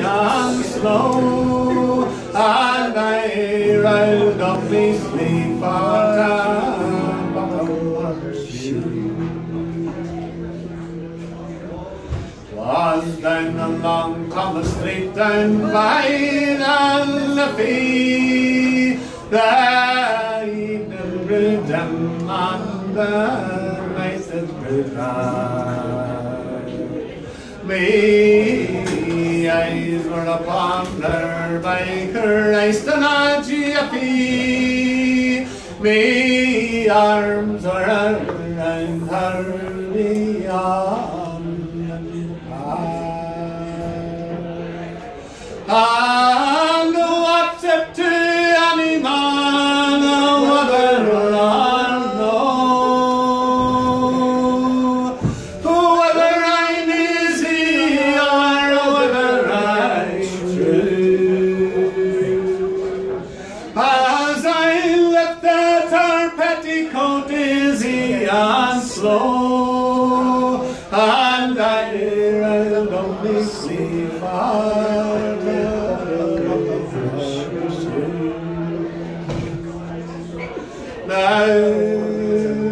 and slow, and I rode up me sleep Was down along Thomas Street down by the fee, the evening brewed and the is brewed me eyes were upon her by Christ and a GFE. Me arms were around her beyond her petticoat easy and slow and I hear railed only see Now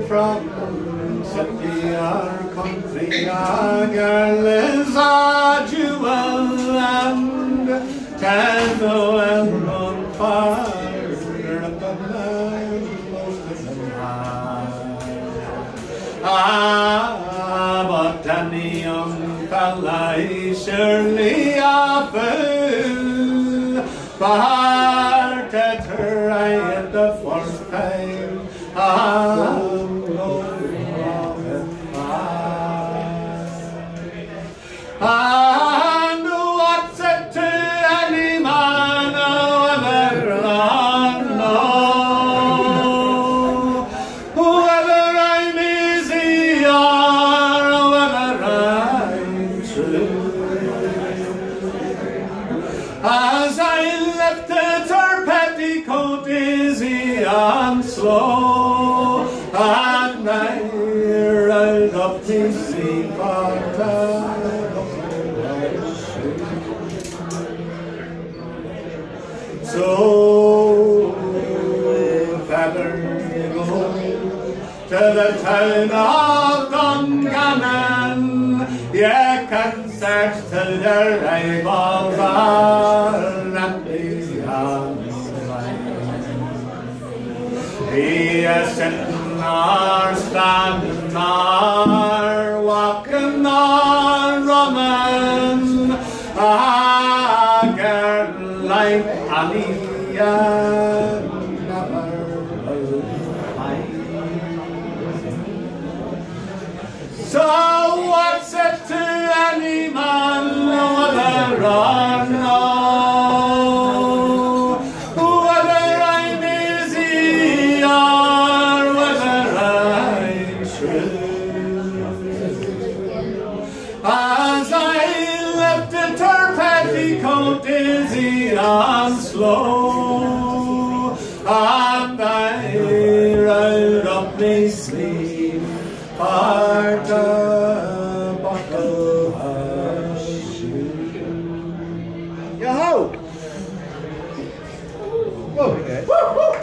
from city or country our girl is a jewel and ten well on fire upon surely a fool Parted her at the first time slow and I rode up the sea So feather go to the town of Dungannon. You can search till your rivals are at walking or running. A girl like Aliyah never will find. So easy and slow. And I round up my sleeve, part a buckle her shoe. Yo! Whoa. Okay.